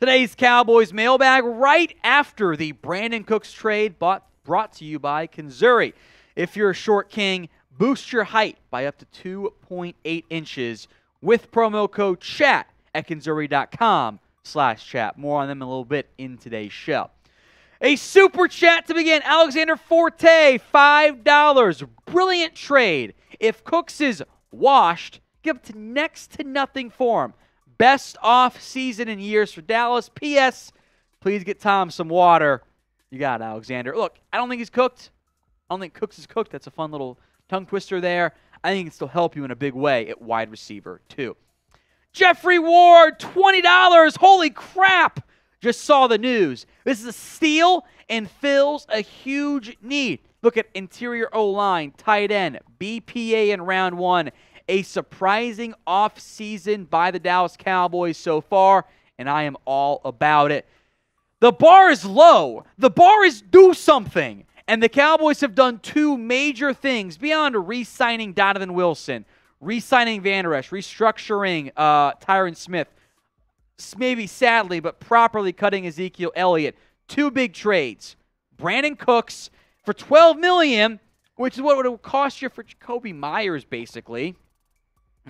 Today's Cowboys mailbag right after the Brandin Cooks trade bought, brought to you by Conzuri. If you're a short king, boost your height by up to 2.8 inches with promo code CHAT at conzuri.com slash chat. More on them a little bit in today's show. A super chat to begin. Alexander Forte, $5. Brilliant trade. If Cooks is washed, give up to next to nothing for him. Best off season in years for Dallas. P.S. Please get Tom some water. You got it, Alexander. Look, I don't think he's cooked. I don't think Cooks is cooked. That's a fun little tongue twister there. I think it can still help you in a big way at wide receiver, too. Jeffrey Ward, $20. Holy crap. Just saw the news. This is a steal and fills a huge need. Look at interior O line, tight end, BPA in round one a surprising offseason by the Dallas Cowboys so far, and I am all about it. The bar is low. The bar is do something. And the Cowboys have done two major things beyond re signing Donovan Wilson, re signing Vander Esch, restructuring uh, Tyron Smith, maybe sadly, but properly cutting Ezekiel Elliott. Two big trades. Brandin Cooks for 12 million, which is what it would cost you for Jakobi Myers, basically.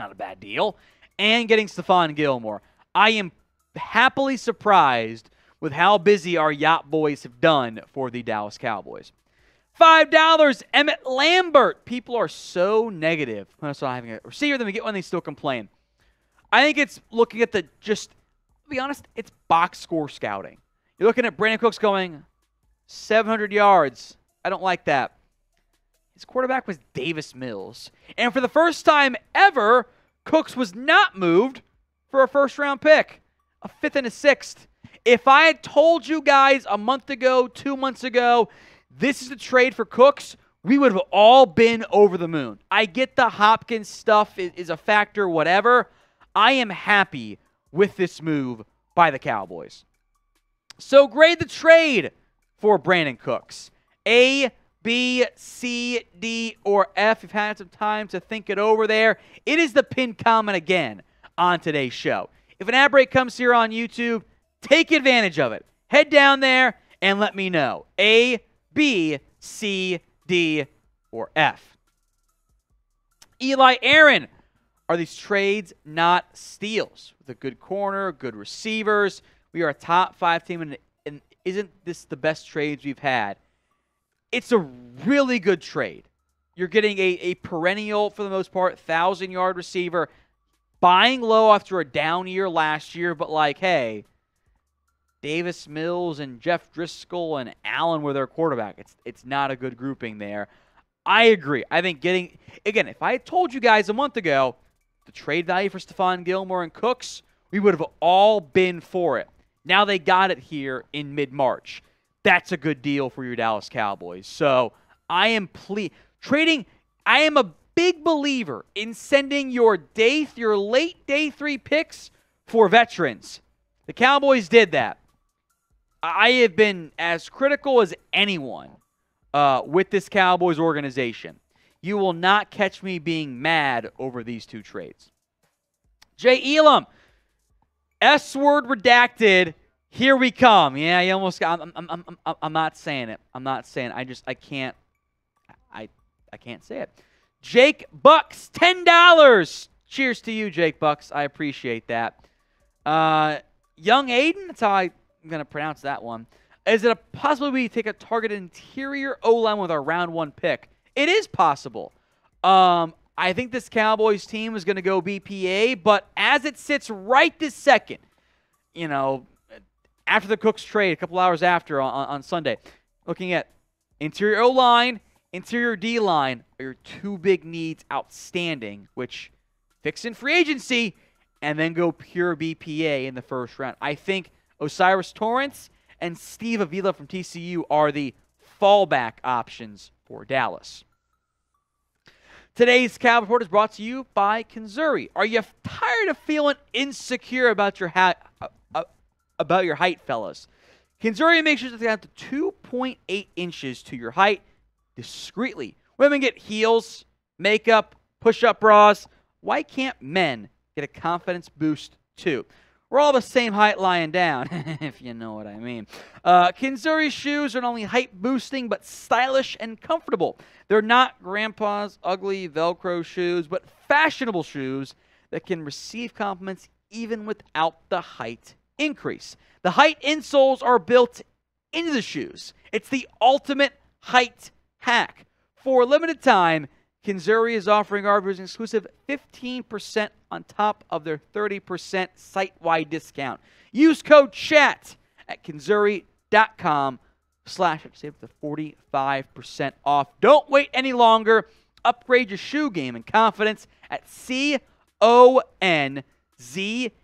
Not a bad deal. And getting Stephon Gilmore. I am happily surprised with how busy our yacht boys have done for the Dallas Cowboys. $5, Emmett Lambert. People are so negative. That's why having a receiver, then we get one, they still complain. I think it's looking at the just, to be honest, it's box score scouting. You're looking at Brandin Cooks going 700 yards. I don't like that. His quarterback was Davis Mills. And for the first time ever, Cooks was not moved for a first round pick, a fifth and a sixth. If I had told you guys a month ago, two months ago, this is the trade for Cooks, we would have all been over the moon. I get the Hopkins stuff is, a factor, whatever. I am happy with this move by the Cowboys. So grade the trade for Brandin Cooks. A B, C, D, or F. You've had some time to think it over there. It is the pinned comment again on today's show. If an ad break comes here on YouTube, take advantage of it. Head down there and let me know. A, B, C, D, or F. Eli Aaron. Are these trades not steals? With a good corner, good receivers. We are a top five team, and, and isn't this the best trades we've had? It's a really good trade. You're getting a, a perennial, for the most part, thousand yard receiver, buying low after a down year last year, but like, hey, Davis Mills and Jeff Driskel and Allen were their quarterback. It's it's not a good grouping there. I agree. I think getting again, if I had told you guys a month ago the trade value for Stephon Gilmore and Cooks, we would have all been for it. Now they got it here in mid March that's a good deal for your Dallas Cowboys. So I am ple- trading. I am a big believer in sending your day, your late day three picks for veterans. The Cowboys did that. I have been as critical as anyone uh, with this Cowboys organization. You will not catch me being mad over these two trades. Jay Elam, S word redacted here we come. Yeah, you almost got. I'm, I'm, I'm, I'm not saying it. I'm not saying. It. I just I can't. I I can't say it. Jake Bucks, ten dollars. Cheers to you, Jake Bucks. I appreciate that. Uh, young Aiden. That's how I'm gonna pronounce that one. Is it a possibility we take a target interior O line with our round one pick? It is possible. Um, I think this Cowboys team is going to go BPA, but as it sits right this second, you know, after the Cooks trade, a couple hours after on, on Sunday, looking at interior O line, interior D line are your two big needs outstanding, which fix in free agency and then go pure BPA in the first round. I think O'Cyrus Torrence and Steve Avila from TCU are the fallback options for Dallas. Today's Cowboy Report is brought to you by Conzuri. Are you tired of feeling insecure about your ha- about your height, fellas. Conzuri makes sure to down to 2.8 inches to your height discreetly. Women get heels, makeup, push up bras. Why can't men get a confidence boost too? We're all the same height lying down, if you know what I mean. Uh, shoes are not only height boosting, but stylish and comfortable. They're not grandpa's ugly Velcro shoes, but fashionable shoes that can receive compliments even without the height increase. The height insoles are built into the shoes. It's the ultimate height hack. For a limited time, Conzuri is offering our viewers an exclusive 15% on top of their 30% site-wide discount. Use code CHAT at conzuri.com slash save the 45% off. Don't wait any longer. Upgrade your shoe game and confidence at C-O-N-Z-U-R-I dot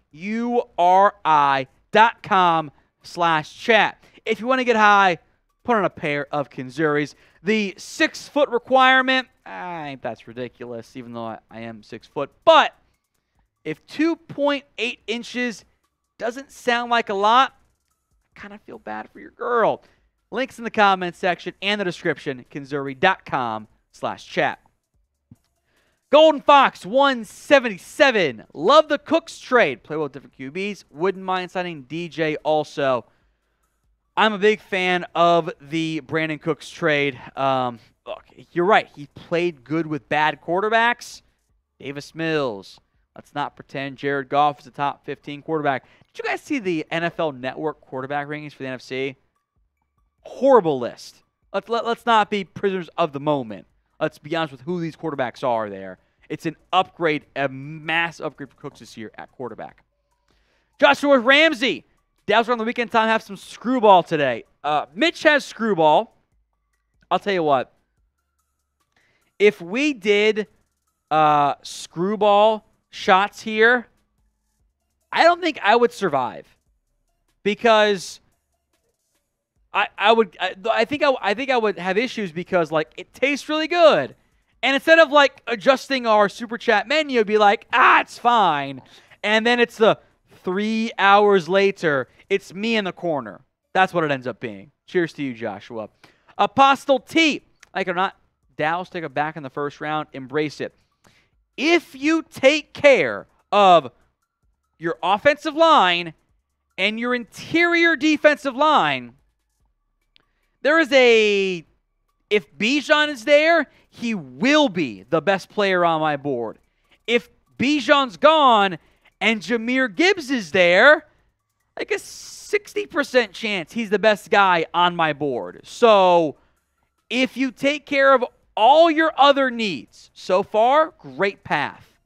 com slash chat. If you want to get high, put on a pair of Conzuris. The six foot requirement, ah, I think that's ridiculous, even though I, I am six foot. But if 2.8 inches doesn't sound like a lot, I kind of feel bad for your girl. Links in the comments section and the description, conzuri.com slash chat. Golden Fox 177. Love the Cooks trade. Play well with different QBs. Wouldn't mind signing DJ also. I'm a big fan of the Brandin Cooks trade. Um, look, you're right. He played good with bad quarterbacks. Davis Mills. Let's not pretend Jared Goff is a top 15 quarterback. Did you guys see the NFL Network quarterback rankings for the NFC? Horrible list. Let's, let, let's not be prisoners of the moment. Let's be honest with who these quarterbacks are there. It's an upgrade, a mass upgrade for Cooks this year at quarterback. Joshua Ramsey. Dallas on the weekend time have some screwball today. Uh, Mitch has screwball. I'll tell you what. If we did uh, screwball shots here, I don't think I would survive because I, I would I, I think I, I think I would have issues because like it tastes really good. And instead of like adjusting our super chat menu, be like, ah, it's fine. And then it's the three hours later, it's me in the corner. That's what it ends up being. Cheers to you, Joshua. Apostle T. Like or not, Dallas take it back in the first round. Embrace it. If you take care of your offensive line and your interior defensive line, there is a. If Bijan is there, he will be the best player on my board. If Bijan's gone and Jahmyr Gibbs is there, like a 60% chance he's the best guy on my board. So if you take care of all your other needs so far, great path.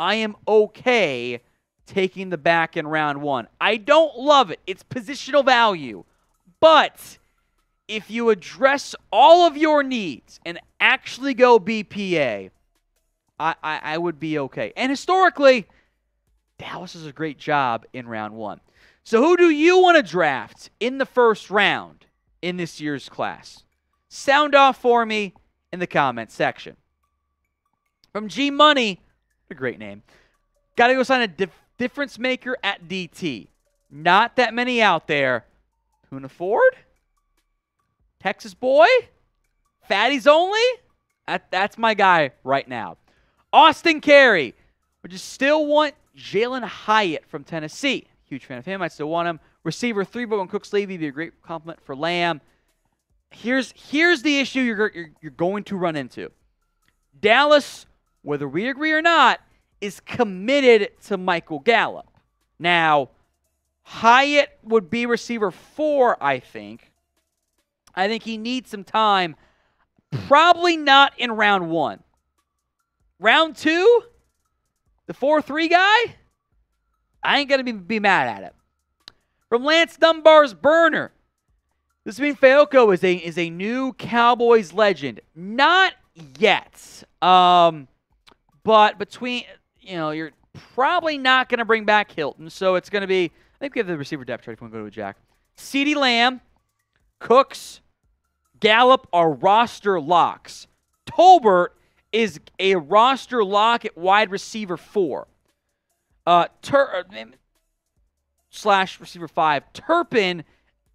I am okay taking the back in round one. I don't love it, it's positional value. But if you address all of your needs and actually go BPA, I, I, I would be okay. And historically, Dallas does a great job in round one. So, who do you want to draft in the first round in this year's class? Sound off for me in the comments section. From G Money, a great name. Got to go sign a dif- difference maker at DT. Not that many out there. Poona Ford? Texas boy? Fatties only? That, that's my guy right now. Austin Carey. We just still want Jalin Hyatt from Tennessee. Huge fan of him. I still want him. Receiver three, but when Cooks leave, be a great compliment for Lamb. Here's here's the issue you're, you're, you're going to run into. Dallas, whether we agree or not, is committed to Michael Gallup. Now, Hyatt would be receiver four, I think. I think he needs some time. Probably not in round one. Round two, the 4 3 guy, I ain't going to be, be mad at it. From Lance Dunbar's burner, this means Fehoko is a, is a new Cowboys legend. Not yet. Um, but between, you know, you're probably not going to bring back Hilton. So it's going to be, I think we have the receiver depth chart if you want to go to Jack. CeeDee Lamb, Cooks, Gallup are roster locks. Tolbert is a roster lock at wide receiver four. Uh, Tur- uh, slash receiver five. Turpin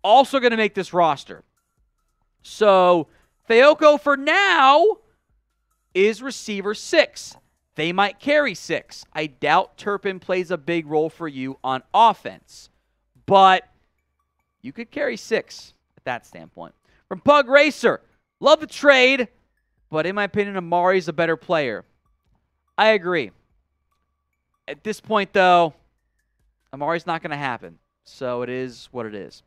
also going to make this roster. So Fehoko for now is receiver six. They might carry six. I doubt Turpin plays a big role for you on offense, but you could carry six that standpoint. From Pug Racer, love the trade, but in my opinion, Amari's a better player. I agree. At this point, though, Amari's not going to happen. So it is what it is.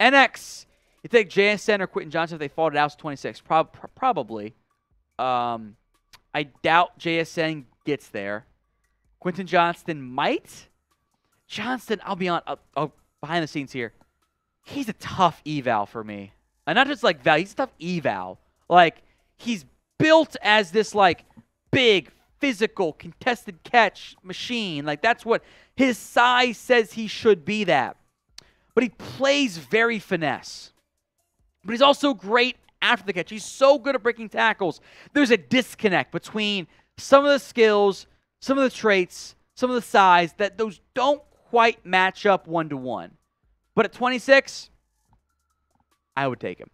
NX, you take JSN or Quentin Johnston if they fall to Dallas 26? Pro- probably. Um, I doubt JSN gets there. Quentin Johnston might. Johnston, I'll be on uh, uh, behind the scenes here. He's a tough eval for me, and not just like val. He's a tough eval. Like he's built as this like big physical contested catch machine. Like that's what his size says he should be. That, but he plays very finesse. But he's also great after the catch. He's so good at breaking tackles. There's a disconnect between some of the skills, some of the traits, some of the size that those don't quite match up one to one. But at 26, I would take him.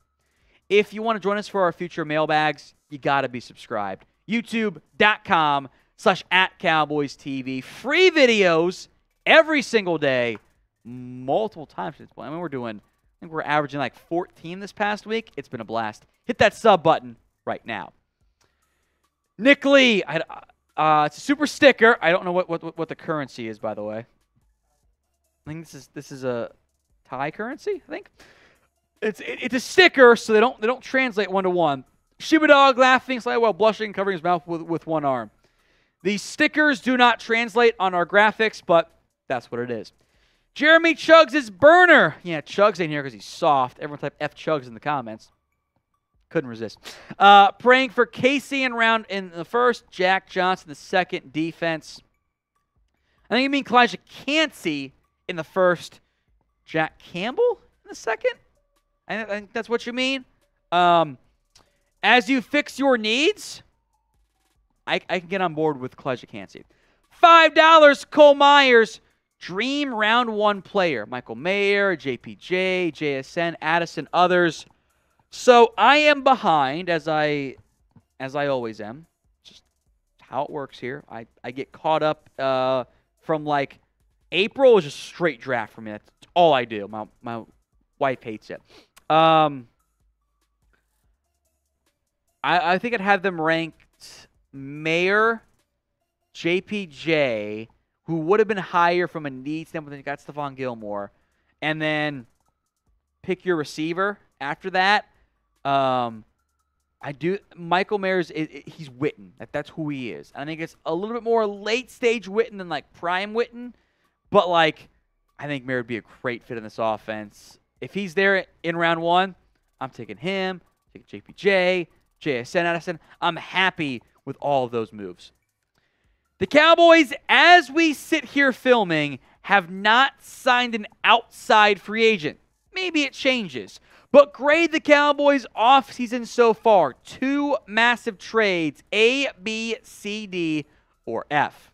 If you want to join us for our future mailbags, you got to be subscribed. YouTube.com slash at Cowboys TV. Free videos every single day, multiple times. I mean, we're doing I think we're averaging like 14 this past week. It's been a blast. Hit that sub button right now. Nick Lee, I, uh, it's a super sticker. I don't know what, what what the currency is, by the way. I think this is this is a Thai currency. I think it's it, it's a sticker, so they don't they don't translate one to one. Shiba dog laughing slightly while blushing, covering his mouth with, with one arm. These stickers do not translate on our graphics, but that's what it is. Jeremy Chugs is burner. Yeah, Chugs in here because he's soft. Everyone type F Chugs in the comments. Couldn't resist. Uh, praying for Casey and round in the first, Jack Johnson the second defense. I think you mean Calijah Kancey in the first, Jack Campbell in the second. I think that's what you mean. Um, as you fix your needs, I, I can get on board with. Five dollars, Cole Myers dream round one player Michael Mayer, JPJ, JSN, Addison, others. So I am behind as I as I always am. Just how it works here. I, I get caught up uh, from like April is just straight draft for me. That's all I do. My my wife hates it. Um, I I think I'd have them ranked Mayer, JPJ, who would have been higher from a need standpoint than you got Stephon Gilmore, and then pick your receiver after that. Um, I do. Michael Mayers, it, he's Witten. That, that's who he is. I think it's a little bit more late stage Witten than like prime Witten, but like I think Mayer would be a great fit in this offense. If he's there in round one, I'm taking him. Taking JPJ, JSN, Addison. I'm happy with all of those moves. The Cowboys, as we sit here filming, have not signed an outside free agent. Maybe it changes. But grade the Cowboys offseason so far. Two massive trades A, B, C, D, or F.